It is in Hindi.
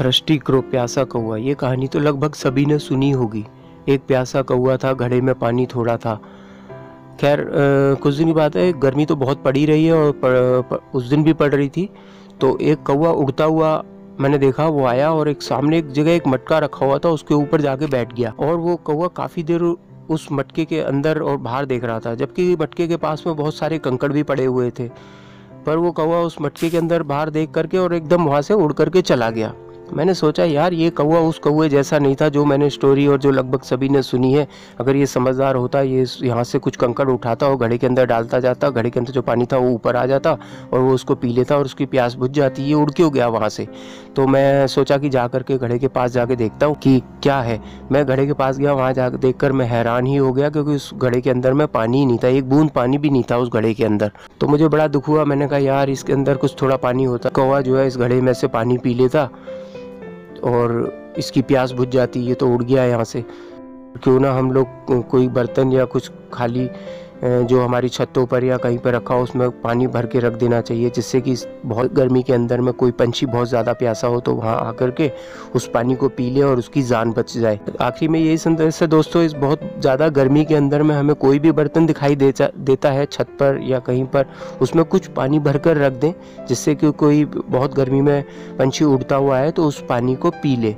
थ्रस्टी क्रो प्यासा कौआ। ये कहानी तो लगभग सभी ने सुनी होगी। एक प्यासा कौआ था घड़े में पानी थोड़ा था। खैर कुछ दिन की बात है गर्मी तो बहुत पड़ी रही है और पड़, पड़, उस दिन भी पड़ रही थी। तो एक कौआ उड़ता हुआ मैंने देखा वो आया और एक सामने एक जगह एक मटका रखा हुआ था उसके ऊपर जाके बैठ गया। और वो कौआ काफ़ी देर उस मटके के अंदर और बाहर देख रहा था जबकि मटके के पास में बहुत सारे कंकड़ भी पड़े हुए थे। पर वो कौवा उस मटके के अंदर बाहर देख करके और एकदम वहाँ से उड़ करके चला गया। मैंने सोचा, यार, ये कौआ उस कौए जैसा नहीं था जो मैंने स्टोरी और जो लगभग सभी ने सुनी है। अगर ये समझदार होता, ये यहाँ से कुछ कंकड़ उठाता और घड़े के अंदर डालता जाता, घड़े के अंदर जो पानी था वो ऊपर आ जाता और वो उसको पी लेता और उसकी प्यास बुझ जाती, ये उड़ क्यों गया वहाँ से? तो मैं सोचा कि जा करके घड़े के पास जाके देखता हूँ कि क्या है। मैं घड़े के पास गया, वहाँ जा देख कर मैं हैरान ही हो गया क्योंकि उस घड़े के अंदर में पानी ही नहीं था, एक बूंद पानी भी नहीं था उस घड़े के अंदर। तो मुझे बड़ा दुख हुआ, मैंने कहा, यार, इसके अंदर कुछ थोड़ा पानी होता। कौवा जो है, इस घड़े में से पानी पी लेता और इसकी प्यास बुझ जाती ये तो उड़ गया यहाँ से। क्यों ना हम लोग कोई बर्तन या कुछ खाली जो हमारी छतों पर या कहीं पर रखा हो, उसमें पानी भर के रख देना चाहिए, जिससे कि बहुत गर्मी के अंदर में कोई पंछी बहुत ज़्यादा प्यासा हो तो वहाँ आकर के उस पानी को पी ले और उसकी जान बच जाए। आखिरी में यही संदेश है दोस्तों, इस बहुत ज़्यादा गर्मी के अंदर में हमें कोई भी बर्तन दिखाई दे देता है छत पर या कहीं पर, उसमें कुछ पानी भर कर रख दें, जिससे कि कोई बहुत गर्मी में पंछी उड़ता हुआ है तो उस पानी को पी ले।